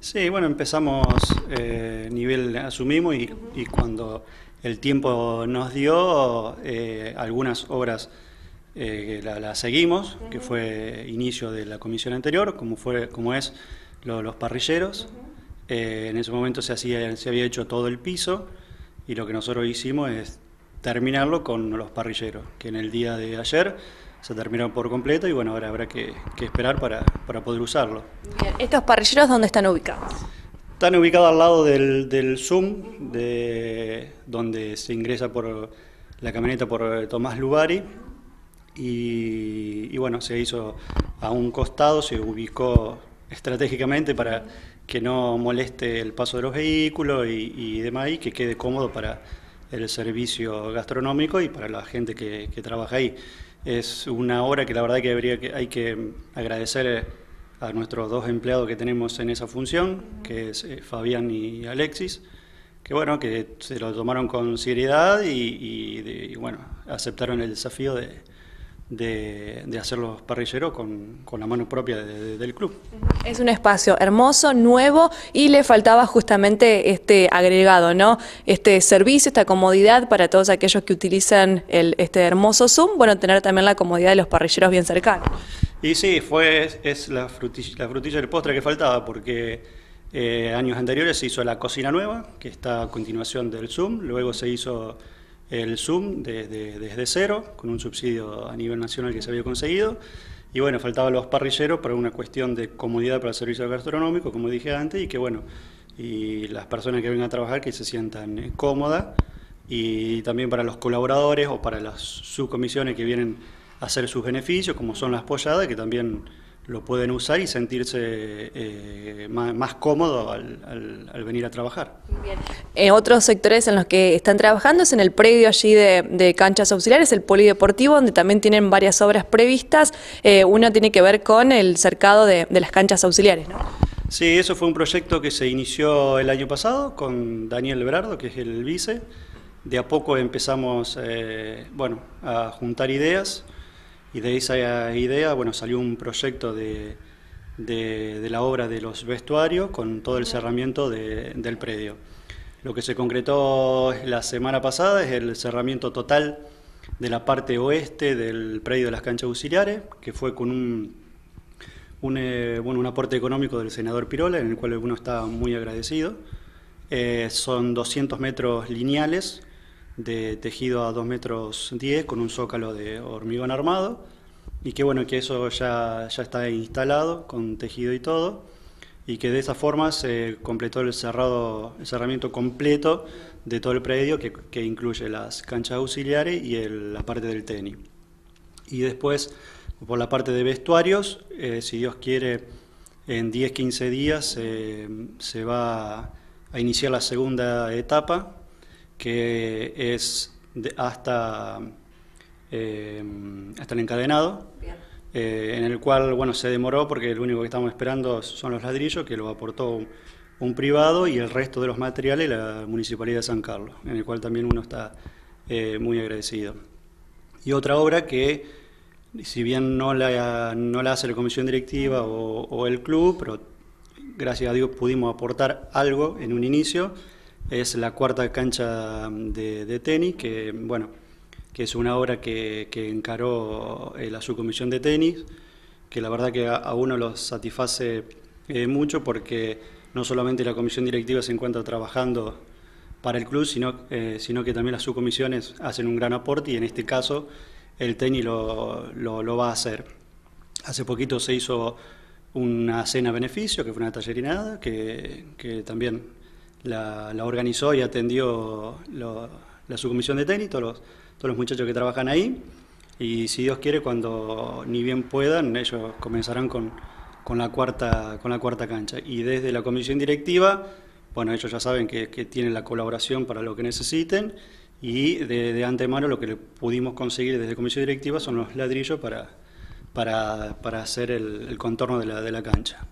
Sí, bueno, empezamos eh, nivel asumimos y, y, cuando el tiempo nos dio eh, algunas obras eh, las seguimos, que fue inicio de la comisión anterior, como fue como es los parrilleros. En ese momento se hacía se había hecho todo el piso y lo que nosotros hicimos es terminarlo con los parrilleros, que en el día de ayer se terminaron por completo y bueno, ahora habrá que, esperar para, poder usarlo. ¿Estos parrilleros dónde están ubicados? Están ubicados al lado del, Zoom, de, donde se ingresa por la camioneta por Tomás Lubari y, bueno, se hizo a un costado, se ubicó estratégicamente para que no moleste el paso de los vehículos y, y demás y que quede cómodo para el servicio gastronómico y para la gente que, trabaja ahí. Es una hora que la verdad que, habría que hay que agradecer a nuestros dos empleados que tenemos en esa función, que es eh, Fabián y Alexis, que bueno, que se lo tomaron con seriedad y bueno, aceptaron el desafío de, de, hacer los parrilleros con, la mano propia del club. Es un espacio hermoso, nuevo y le faltaba justamente este agregado, ¿no? Este servicio, esta comodidad para todos aquellos que utilizan este hermoso Zoom, bueno, tener también la comodidad de los parrilleros bien cercanos. Y sí, fue, es la frutilla, la frutilla del postre que faltaba porque eh, años anteriores se hizo la cocina nueva, que está a continuación del Zoom, luego se hizo el Zoom desde, cero, con un subsidio a nivel nacional que se había conseguido. Y bueno, faltaban los parrilleros para una cuestión de comodidad para el servicio gastronómico, como dije antes, y que bueno, y las personas que vengan a trabajar que se sientan cómodas, y también para los colaboradores o para las subcomisiones que vienen a hacer sus beneficios, como son las polladas, que también lo pueden usar y sentirse eh, más, cómodo al, venir a trabajar. Bien. Eh, otros sectores en los que están trabajando es en el predio allí de, canchas auxiliares, el polideportivo, donde también tienen varias obras previstas. Eh, una tiene que ver con el cercado de, las canchas auxiliares, ¿no? Sí, eso fue un proyecto que se inició el año pasado con Daniel Berardo, que es el vice. De a poco empezamos bueno, a juntar ideas. Y de esa idea, bueno, salió un proyecto de, de, la obra de los vestuarios con todo el cerramiento del predio. Lo que se concretó la semana pasada es el cerramiento total de la parte oeste del predio de las canchas auxiliares, que fue con un, un, eh, bueno, un aporte económico del senador Pirola, en el cual uno está muy agradecido. Eh, son 200 metros lineales de tejido a 2 metros 10 con un zócalo de hormigón armado y qué bueno que eso ya, ya está instalado con tejido y todo y que de esa forma se completó el, cerrado, cerramiento completo de todo el predio que, que incluye las canchas auxiliares y la parte del tenis. Y después, por la parte de vestuarios, eh, si Dios quiere, en 10-15 días eh, se va a iniciar la segunda etapa que es hasta, eh, hasta el encadenado, eh, en el cual bueno, se demoró porque lo único que estamos esperando son los ladrillos, que lo aportó un, privado, y el resto de los materiales la Municipalidad de San Carlos, en el cual también uno está eh, muy agradecido. Y otra obra que, si bien no la, no la hace la comisión directiva o, o el club, pero gracias a Dios pudimos aportar algo en un inicio, es la cuarta cancha de, tenis, que bueno, que es una obra que, encaró eh, la subcomisión de tenis, que la verdad que a, uno lo satisface eh, mucho porque no solamente la comisión directiva se encuentra trabajando para el club, sino, eh, sino que también las subcomisiones hacen un gran aporte y en este caso el tenis lo, lo, va a hacer. Hace poquito se hizo una cena beneficio, que fue una tallerinada, que, que también la, organizó y atendió la subcomisión de tenis, todos los, todos muchachos que trabajan ahí. Y si Dios quiere, cuando ni bien puedan, ellos comenzarán con, con, la, cuarta, con la cuarta cancha. Y desde la comisión directiva, bueno, ellos ya saben que, tienen la colaboración para lo que necesiten. Y de, antemano lo que pudimos conseguir desde la comisión directiva son los ladrillos para, para, para hacer el, contorno de la, de la cancha.